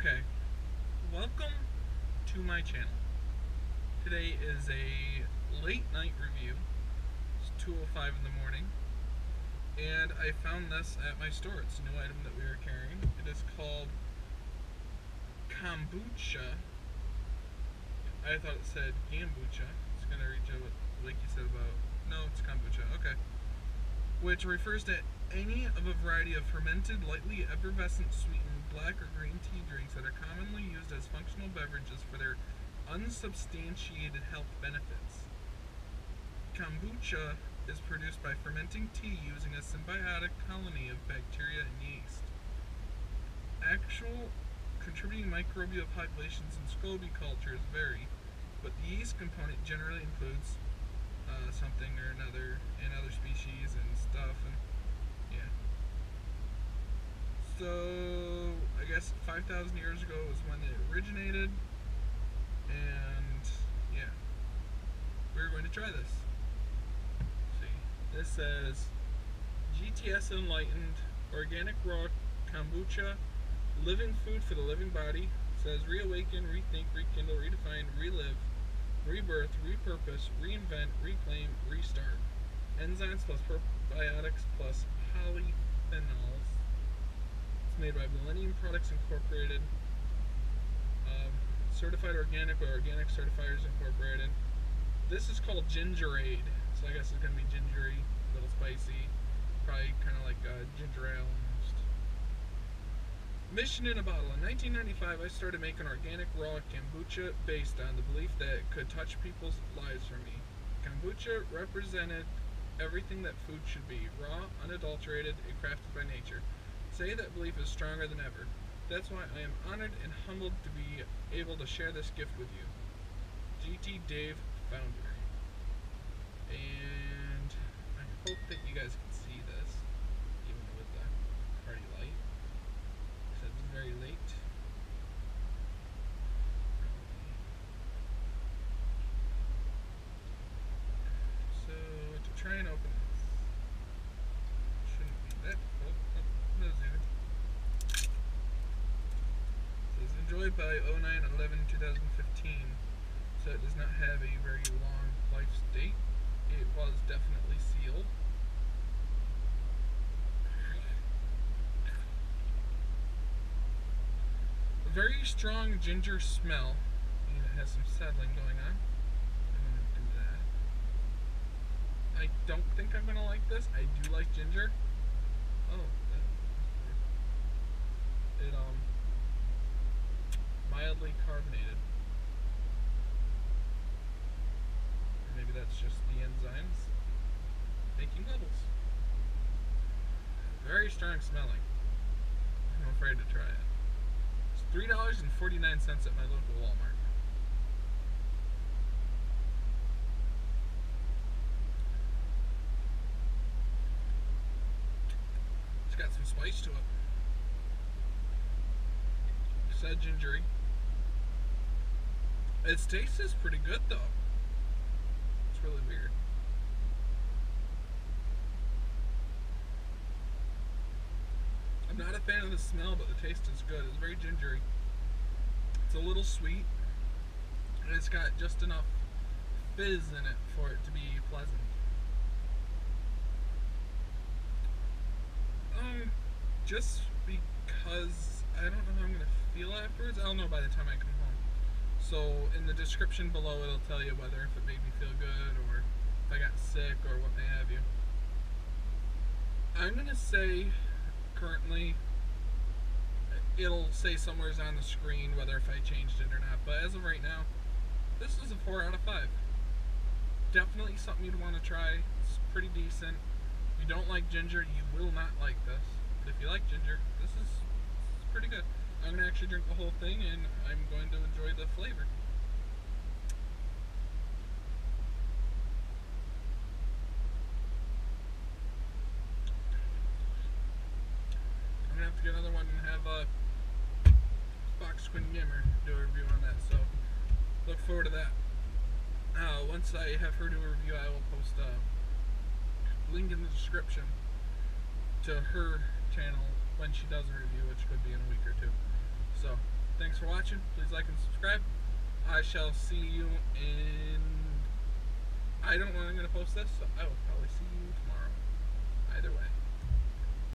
Okay, welcome to my channel. Today is a late night review. It's 2.05 in the morning. And I found this at my store. It's a new item that we are carrying. It is called kombucha. I thought it said gambucha. It's gonna read you what Lakey said about. No, it's kombucha. Okay. Which refers to any of a variety of fermented, lightly effervescent, sweetened black or green tea drinks that are commonly used as functional beverages for their unsubstantiated health benefits. Kombucha is produced by fermenting tea using a symbiotic colony of bacteria and yeast. Actual contributing microbial populations in SCOBY cultures vary, but the yeast component generally includes uh, something or another in other species and stuff. And yeah. So I guess 5,000 years ago was when it originated, and yeah, we're going to try this. See, this says GTS Enlightened Organic Raw Kombucha Living Food for the Living Body. Says reawaken, rethink, rekindle, redefine, relive rebirth, repurpose, reinvent, reclaim, restart. Enzymes plus probiotics plus polyphenols. It's made by Millennium Products Incorporated. Um, certified organic or organic certifiers incorporated. This is called Gingerade. So I guess it's gonna be gingery, a little spicy, probably kind of like uh, ginger ale Mission in a bottle. In 1995, I started making organic raw kombucha based on the belief that it could touch people's lives for me. Kombucha represented everything that food should be raw, unadulterated, and crafted by nature. Say that belief is stronger than ever. That's why I am honored and humbled to be able to share this gift with you. GT Dave, founder. And I hope that you guys can see this. very late. So to try and open this, shouldn't be that difficult. Oh, no zoom. By 09 11 2015. So it does not have a very long life date. It was definitely sealed. very strong ginger smell. And it has some settling going on. I'm gonna do that. I don't think I'm gonna like this. I do like ginger. Oh, it um mildly carbonated. Or maybe that's just the enzymes making bubbles. Very strong smelling. I'm afraid to try it. It's $3.49 at my local Walmart. It's got some spice to it. Said gingery. Its taste is pretty good though. It's really weird. I'm not a fan of the smell, but the taste is good. It's very gingery. It's a little sweet, and it's got just enough fizz in it for it to be pleasant. Um, just because I don't know how I'm gonna feel afterwards. I'll know by the time I come home. So in the description below, it'll tell you whether if it made me feel good or if I got sick or what may have you. I'm gonna say currently it'll say somewhere on the screen whether if I changed it or not. But as of right now, this is a 4 out of 5. Definitely something you'd want to try. It's pretty decent. If you don't like ginger, you will not like this. But if you like ginger, this is, this is pretty good. I'm going to actually drink the whole thing and I'm going to enjoy the flavor. to have to get another one and have uh, Fox Quinn Gamer do a review on that. So look forward to that. Uh, once I have her do a review, I will post a link in the description to her channel when she does a review, which could be in a week or two. So for watching. Please like and subscribe. I shall see you in. I don't know when I'm going to post this, so I will probably see you tomorrow. Either way.